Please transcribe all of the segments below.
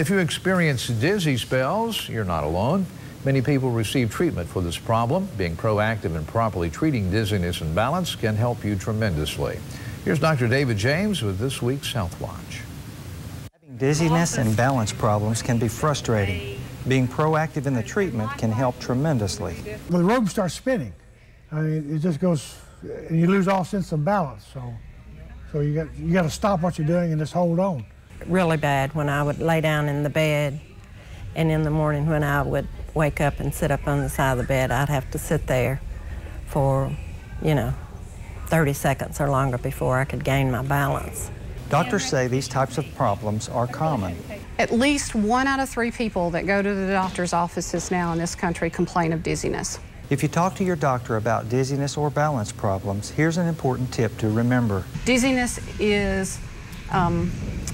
If you experience dizzy spells, you're not alone. Many people receive treatment for this problem. Being proactive and properly treating dizziness and balance can help you tremendously. Here's Dr. David James with this week's Health Watch. Having dizziness and balance problems can be frustrating. Being proactive in the treatment can help tremendously. When the rope starts spinning, I mean, it just goes, and you lose all sense of balance. So, so you got you got to stop what you're doing and just hold on. Really bad when I would lay down in the bed, and in the morning when I would wake up and sit up on the side of the bed, I'd have to sit there for, you know, 30 seconds or longer before I could gain my balance. Doctors say these types of problems are common. At least one out of three people that go to the doctor's offices now in this country complain of dizziness. If you talk to your doctor about dizziness or balance problems, here's an important tip to remember. Dizziness is um,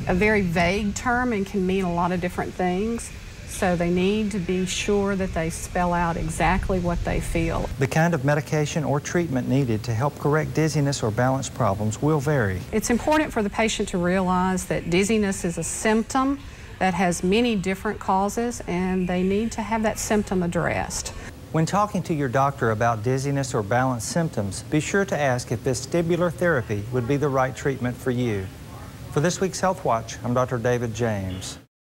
a very vague term and can mean a lot of different things. So they need to be sure that they spell out exactly what they feel. The kind of medication or treatment needed to help correct dizziness or balance problems will vary. It's important for the patient to realize that dizziness is a symptom that has many different causes and they need to have that symptom addressed. When talking to your doctor about dizziness or balance symptoms, be sure to ask if vestibular therapy would be the right treatment for you. For this week's Health Watch, I'm Dr. David James.